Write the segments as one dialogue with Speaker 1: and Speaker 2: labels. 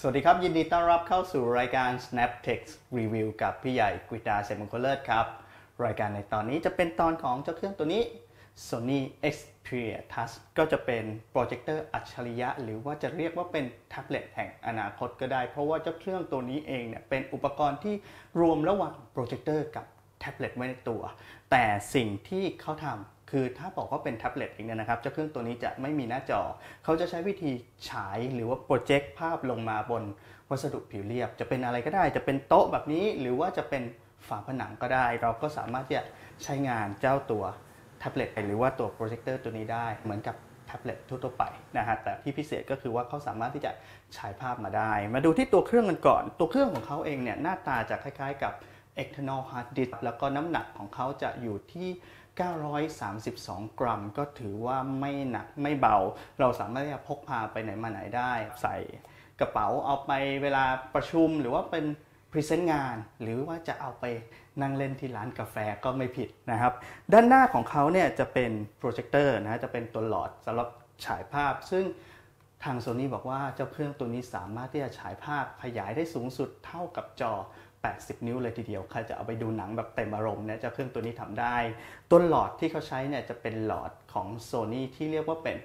Speaker 1: สวัสดีครับ ยินดีต้อนรับเข้าสู่รายการ SnapTech Review กับพี่ใหญ่กฤตาเสมงคลเลิศครับ รายการในตอนนี้จะเป็นตอนของเจ้าเครื่องตัวนี้ Sony Xperia Touch ก็จะเป็นโปรเจคเตอร์อัจฉริยะ หรือว่าจะเรียกว่าเป็นแท็บเล็ตแห่งอนาคตก็ได้ เพราะว่าเจ้าเครื่องตัวนี้เองเนี่ยเป็นอุปกรณ์ที่รวมระหว่างโปรเจคเตอร์กับแท็บเล็ตไว้ในตัว แต่สิ่งที่เขาทำ คือถ้าบอกว่าเป็นแท็บเล็ตเองเนี่ยนะครับเจ้าเครื่องตัวนี้จะไม่มีหน้าจอ เขาจะใช้วิธีฉายหรือว่า project ภาพลงมาบนวัสดุผิวเรียบ จะเป็นอะไรก็ได้ จะเป็นโต๊ะแบบนี้ หรือว่าจะเป็นฝาผนังก็ได้ เราก็สามารถที่จะใช้งานเจ้าตัวแท็บเล็ตหรือว่าตัวโปรเจคเตอร์ตัวนี้ได้เหมือนกับแท็บเล็ตทั่วๆไปนะฮะแต่ที่พิเศษก็คือว่าเขาสามารถที่จะฉายภาพมาได้ มาดูที่ตัวเครื่องกันก่อน ตัวเครื่องของเขาเองเนี่ยหน้าตาจะคล้าย ๆ กับ external hard disk แล้วก็น้ำหนักของเขาจะอยู่ที่ 932 กรัม ก็ถือว่าไม่หนักไม่เบา เราสามารถที่จะพกพาไปไหนมาไหนได้ ใส่กระเป๋าเอาไปเวลาประชุมหรือว่าเป็น present งาน หรือว่าจะเอาไปนั่งเล่นที่ร้านกาแฟก็ไม่ผิดนะครับ ด้านหน้าของเขาเนี่ยจะเป็นโปรเจคเตอร์นะจะเป็นตัวหลอดสำหรับฉายภาพ ซึ่งทางโซนี่บอกว่าเจ้าเครื่องตัวนี้สามารถที่จะฉายภาพขยายได้สูงสุดเท่ากับจอ 80 นิ้วเลยทีเดียวใครจะเอาไปดูหนังแบบเต็มอารมณ์เนี่ยจ้าเครื่องตัวนี้ทำได้ต้นหลอดที่เขาใช้เนี่ยจะเป็นหลอดของ Sony ที่เรียกว่าเป็น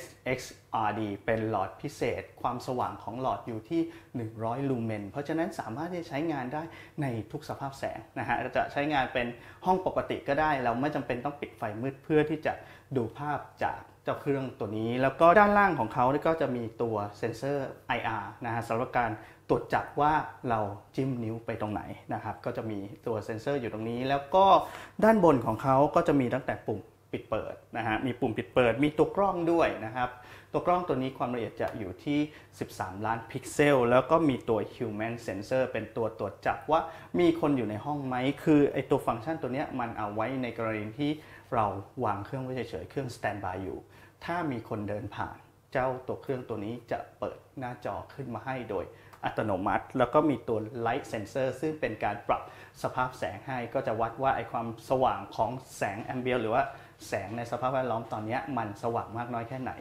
Speaker 1: SXRD เป็นหลอดพิเศษ ความสว่างของหลอดอยู่ที่ 100 ลูเมน เพราะฉะนั้นสามารถที่จะใช้งานได้ในทุกสภาพแสงนะฮะจะใช้งานเป็นห้องปกติก็ได้ เราไม่จำเป็นต้องปิดไฟมืดเพื่อที่จะดูภาพจากเจ้าเครื่องตัวนี้ แล้วก็ด้านล่างของเขาก็จะมีตัวเซนเซอร์ IR นะฮะสำหรับการ ตรวจจับว่าเราจิ้มนิ้วไปตรงไหนนะครับ ก็จะมีตัวเซนเซอร์อยู่ตรงนี้ แล้วก็ด้านบนของเขาก็จะมีตั้งแต่ปุ่มปิดเปิดนะฮะมีปุ่มปิดเปิด มีตัวกล้องด้วยนะครับ ตัวกล้องตัวนี้ความละเอียดจะอยู่ที่ 13 ล้านพิกเซล แล้วก็มีตัว Human Sensor เป็นตัวตรวจจับว่ามีคนอยู่ในห้องไหม คือไอตัวฟังก์ชันตัวนี้มันเอาไว้ในกรณีที่เราวางเครื่องไว้เฉยๆ เครื่อง standby อยู่ ถ้ามีคนเดินผ่าน เจ้าตัวเครื่องตัวนี้จะเปิดหน้าจอขึ้นมาให้โดย อัตโนมัติ แล้วก็มีตัว Light Sensor ซึ่งเป็นการปรับสภาพแสงให้ก็จะวัดว่าไอความสว่างของแสงแอมเบียลหรือว่าแสงในสภาพแวดล้อมตอนนี้มันสว่างมากน้อยแค่ไหน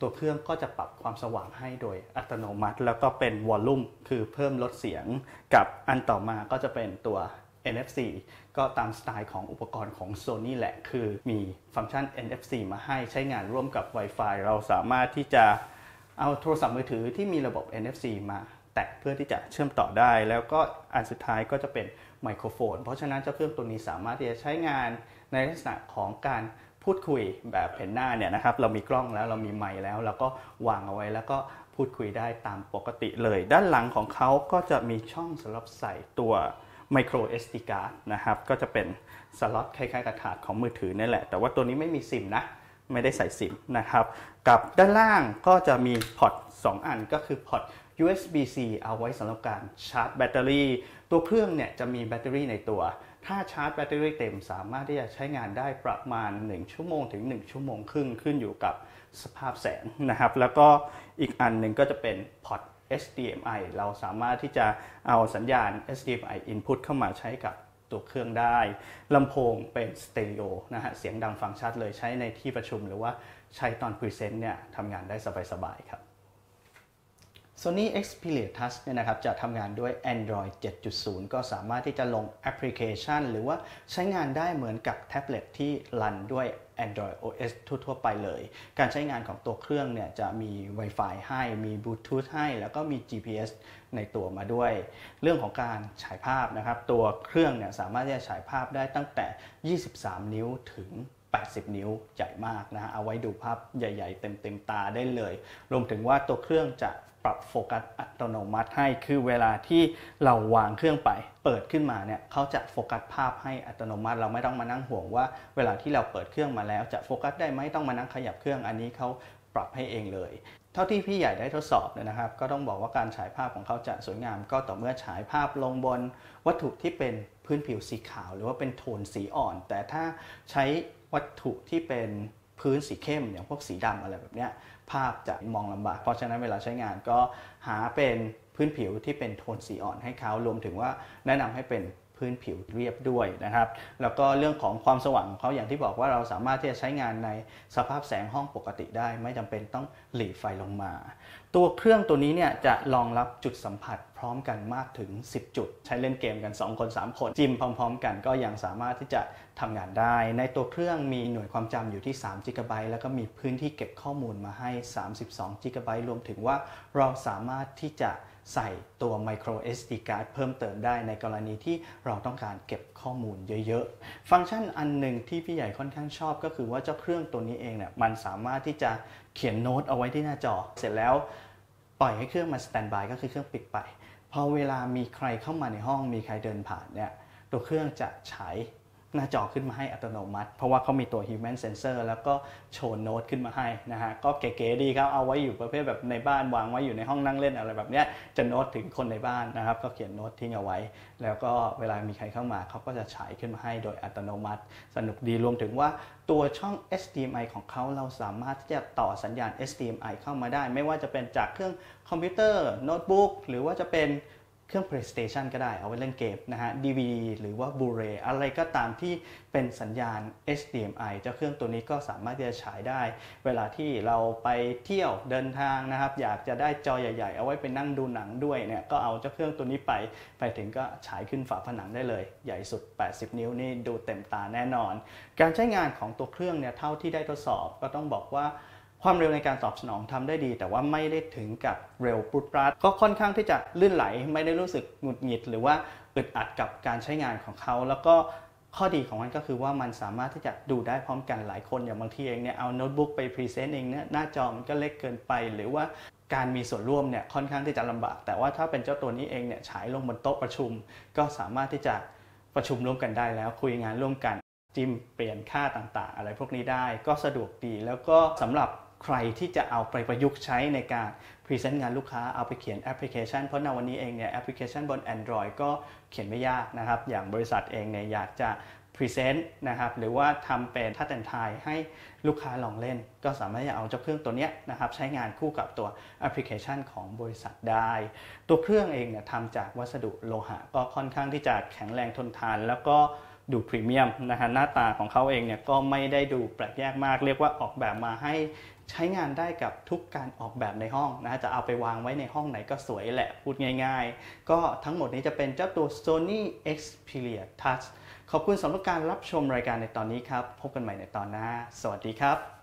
Speaker 1: ตัวเครื่องก็จะปรับความสว่างให้โดยอัตโนมัติ แล้วก็เป็นวอลลุ่มคือเพิ่มลดเสียงกับอันต่อมาก็จะเป็นตัว NFC ก็ตามสไตล์ของอุปกรณ์ของ Sony แหละ คือมีฟังก์ชัน NFC มาให้ใช้งานร่วมกับ Wi-Fi เราสามารถที่จะเอาโทรศัพท์มือถือที่มีระบบ NFC มา ตะเพื่อที่จะเชื่อมต่อได้ แล้วก็อันสุดท้ายก็จะเป็นไมโครโฟน เพราะฉะนั้นเจ้าเครื่องตัวนี้สามารถที่จะใช้งานในลักษณะของการพูดคุยแบบเห็นหน้าเนี่ยนะครับเรามีกล้องแล้วเรามีไมค์แล้วเราก็วางเอาไว้แล้วก็พูดคุยได้ตามปกติเลย ด้านหลังของเขาก็จะมีช่องสำหรับใส่ตัว micro SD card นะครับก็จะเป็นสล็อตคล้ายๆกับถาดของมือถือนี่แหละ แต่ว่าตัวนี้ไม่มีซิมนะไม่ได้ใส่ซิมนะครับ กับด้านล่างก็จะมีพอร์ต2อันก็คือพอร์ต USB-C เอาไว้สำหรับการชาร์จแบตเตอรี่ ตัวเครื่องเนี่ยจะมีแบตเตอรี่ในตัว ถ้าชาร์จแบตเตอรี่เต็มสามารถที่จะใช้งานได้ประมาณ 1 ชั่วโมงถึง 1 ชั่วโมงครึ่งขึ้นอยู่กับสภาพแสงนะครับ แล้วก็อีกอันหนึ่งก็จะเป็นพอร์ต HDMI เราสามารถที่จะเอาสัญญาณ HDMI input เข้ามาใช้กับตัวเครื่องได้ลำโพงเป็นสเตอริโอนะฮะเสียงดังฟังชัดเลยใช้ในที่ประชุมหรือว่าใช้ตอนพรีเซนต์เนี่ยทำงานได้สบายๆครับ Sony Xperia Touch เนี่ยนะครับจะทำงานด้วย Android 7.0 ก็สามารถที่จะลงแอปพลิเคชัน หรือว่าใช้งานได้เหมือนกับแท็บเล็ตที่รันด้วย Android OS ทั่วๆไปเลย การใช้งานของตัวเครื่องเนี่ยจะมี Wi-Fi ให้ มี Bluetooth ให้ แล้วก็มี GPS ในตัวมาด้วย เรื่องของการฉายภาพนะครับ ตัวเครื่องเนี่ยสามารถที่จะฉายภาพได้ตั้งแต่ 23 นิ้วถึง80 นิ้วใหญ่มากนะฮะ เอาไว้ดูภาพใหญ่ ๆ เต็มๆตาได้เลย รวมถึงว่าตัวเครื่องจะ ปรับโฟกัสอัตโนมัติให้ คือเวลาที่เราวางเครื่องไป เปิดขึ้นมาเนี่ยเขาจะโฟกัสภาพให้อัตโนมัติ เราไม่ต้องมานั่งห่วงว่า เวลาที่เราเปิดเครื่องมาแล้วจะโฟกัสได้ไหมต้องมานั่งขยับเครื่องอันนี้เขาปรับให้เองเลย เท่าที่พี่ใหญ่ได้ทดสอบเนี่ยนะครับ ก็ต้องบอกว่าการฉายภาพของเขาจะสวยงาม ก็ต่อเมื่อฉายภาพลงบนวัตถุที่เป็นพื้นผิวสีขาว หรือว่าเป็นโทนสีอ่อน แต่ถ้าใช้วัตถุที่เป็น พื้นสีเข้มอย่างพวกสีดำอะไรแบบนี้ภาพจะมองลำบาก เพราะฉะนั้นเวลาใช้งานก็หาเป็นพื้นผิวที่เป็นโทนสีอ่อนให้เขารวมถึงว่าแนะนำให้เป็น พื้นผิวเรียบด้วยนะครับ แล้วก็เรื่องของความสว่างของเขาอย่างที่บอกว่าเราสามารถที่จะใช้งานในสภาพแสงห้องปกติได้ ไม่จำเป็นต้องหลีไฟลงมา ตัวเครื่องตัวนี้เนี่ยจะรองรับจุดสัมผัสพร้อมกันมากถึง 10 จุด ใช้เล่นเกมกัน 2 คน 3 คน จิ้มพร้อม ๆ กันก็ยังสามารถที่จะทำงานได้ ในตัวเครื่องมีหน่วยความจำอยู่ที่3 g b แล้วก็มีพื้นที่เก็บข้อมูลมาให้ 32 g b รวมถึงว่าเราสามารถที่จะ ใส่ตัว micro SD card เพิ่มเติมได้ในกรณีที่เราต้องการเก็บข้อมูลเยอะๆ ฟังก์ชันอันหนึ่งที่พี่ใหญ่ค่อนข้างชอบก็คือว่าเจ้าเครื่องตัวนี้เองเนี่ยมันสามารถที่จะเขียนโน้ตเอาไว้ที่หน้าจอ เสร็จแล้วปล่อยให้เครื่องมาสแตนบายก็คือเครื่องปิดไป พอเวลามีใครเข้ามาในห้องมีใครเดินผ่านเนี่ยตัวเครื่องจะฉาย หน้าจอขึ้นมาให้อัตโนมัติ เพราะว่าเขามีตัว Human Sensor แล้วก็โชว์โน้ตขึ้นมาให้นะฮะ ก็เก๋ๆดีครับ เอาไว้อยู่ประเภทแบบในบ้านวางไว้อยู่ในห้องนั่งเล่นอะไรแบบเนี้ยจะโน้ตถึงคนในบ้านนะครับ ก็เขียนโน้ตทิ้งเอาไว้ แล้วก็เวลามีใครเข้ามาเขาก็จะฉายขึ้นมาให้โดยอัตโนมัติ สนุกดีรวมถึงว่าตัวช่อง HDMI ของเขาเราสามารถที่จะต่อสัญญาณ HDMI เข้ามาได้ ไม่ว่าจะเป็นจากเครื่องคอมพิวเตอร์โน้ตบุ๊กหรือว่าจะเป็น เครื่อง PlayStation ก็ได้เอาไว้เล่นเกมนะฮะ DVD หรือว่า Blu-ray อะไรก็ตามที่เป็นสัญญาณ HDMI เจ้าเครื่องตัวนี้ก็สามารถที่จะฉายได้ เวลาที่เราไปเที่ยวเดินทางนะครับ อยากจะได้จอใหญ่ ๆ เอาไว้ไปนั่งดูหนังด้วยเนี่ยก็เอาเจ้าเครื่องตัวนี้ไป ไปถึงก็ฉายขึ้นฝาผนังได้เลย ใหญ่สุด 80 นิ้วนี่ดูเต็มตาแน่นอน การใช้งานของตัวเครื่องเนี่ยเท่าที่ได้ทดสอบก็ต้องบอกว่า ความเร็วในการตอบสนองทำได้ดี แต่ว่าไม่ได้ถึงกับเร็วปรุดปราดก็ค่อนข้างที่จะลื่นไหล ไม่ได้รู้สึกหงุดหงิด หรือว่าอึดอัดกับการใช้งานของเขา แล้วก็ข้อดีของมันก็คือว่ามันสามารถที่จะดูได้พร้อมกันหลายคนอย่างบางทีเองเนี่ยเอาโน้ตบุ๊กไปพรีเซนต์เองเนี่ยหน้าจอมันก็เล็กเกินไป หรือว่าการมีส่วนร่วมเนี่ยค่อนข้างที่จะลำบาก แต่ว่าถ้าเป็นเจ้าตัวนี้เองเนี่ยฉายลงบนโต๊ะประชุม ก็สามารถที่จะประชุมร่วมกันได้แล้วคุยงานร่วมกันจิ้มเปลี่ยนค่าต่างๆ อะไรพวกนี้ได้ก็สะดวกดีแล้วก็สำหรับ ใครที่จะเอาไปประยุกต์ใช้ในการพรีเซนต์งานลูกค้าเอาไปเขียนแอปพลิเคชัน เพราะในวันนี้เองเนี่ยแอปพลิเคชันบน Android ก็เขียนไม่ยากนะครับ อย่างบริษัทเองเนี่ยอยากจะพรีเซนต์นะครับหรือว่าทำเป็นท่าแต่งทายให้ลูกค้าลองเล่น ก็สามารถจะเอาเจ้าเครื่องตัวเนี้ยนะครับใช้งานคู่กับตัวแอปพลิเคชันของบริษัทได้ ตัวเครื่องเองเนี่ยทำจากวัสดุโลหะ ก็ค่อนข้างที่จะแข็งแรงทนทานแล้วก็ ดูพรีเมียมนะฮะหน้าตาของเขาเองเนี่ยก็ไม่ได้ดูแปลกแยกมาก เรียกว่าออกแบบมาให้ใช้งานได้กับทุกการออกแบบในห้องนะจะเอาไปวางไว้ในห้องไหนก็สวยแหละพูดง่ายๆ ก็ทั้งหมดนี้จะเป็นเจ้าตัว Sony Xperia Touch ขอบคุณสำหรับการรับชมรายการในตอนนี้ครับ พบกันใหม่ในตอนหน้า สวัสดีครับ